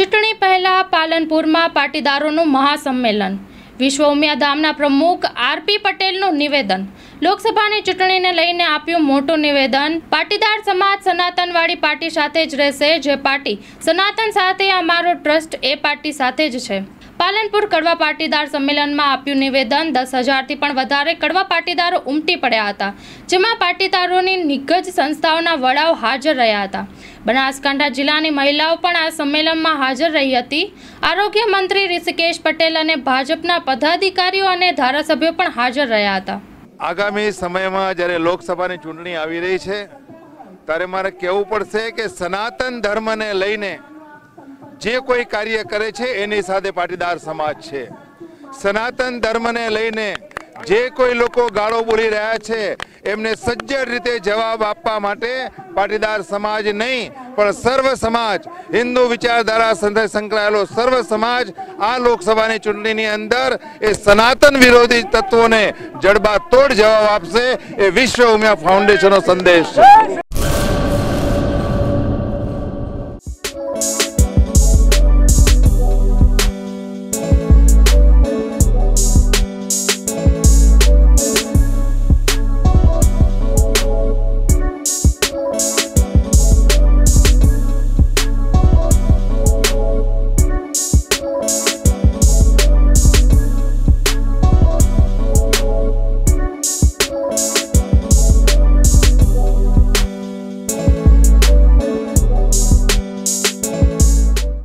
યોજાયેલા પાલનપુરમાં પાટીદારોનું મહાસંમેલન. વિશ્વ ઉમિયા ધામના પ્રમુખ આરપી પટેલનું નિવેદન. લોકસભાની ચૂંટણીને લઈને આપ્યું મોટું નિવેદન. પાટીદાર સમાજ સનાતનવાળી પાર્ટી સાથે જ રહેશે જે પાર્ટી સનાતન સાથે અમારો ટ્રસ્ટ એ પાર્ટી સાથે જ છે. પાલનપુર કડવા પાટીદાર સંમેલનમાં આપ્યું નિવેદન દસ હજારથી પણ વધારે કડવા પાટીદારો ઉમટી પડ્યા હતા, જેમાં પાટીદારોની નિગજ સંસ્થાઓના વડાઓ હાજર રહ્યા હતા. બનાસકાંઠા જિલ્લાની મહિલાઓ પણ આ સંમેલનમાં હાજર રહી હતી. આરોગ્ય મંત્રી ઋષિકેશ પટેલ અને ભાજપના પદાધિકારીઓ અને ધારાસભ્યો પણ હાજર રહ્યા હતા. આગામી સમયમાં જ્યારે લોકસભાની ચૂંટણી આવી રહી છે, ત્યારે મારે કહેવું પડશે કે સનાતન ધર્મને લઈને જે કોઈ કાર્ય કરે છે, એની સાથે પાટીદાર સમાજ છે. સનાતન ધર્મને લઈને જે કોઈ લોકો ગાળો બોલી રહ્યા છે એમને સજ્જડ રીતે જવાબ આપવા માટે પાટીદાર સમાજ નહીં, પણ સર્વ સમાજ, હિન્દુ વિચારધારા સંકળાયેલો સર્વ સમાજ આ લોકસભાની ચૂંટણીની અંદર એ સનાતન વિરોધી તત્વોને જડબાતોડ જવાબ આપશે એ વિશ્વ ઉમિયા ફાઉન્ડેશનનો સંદેશ છે.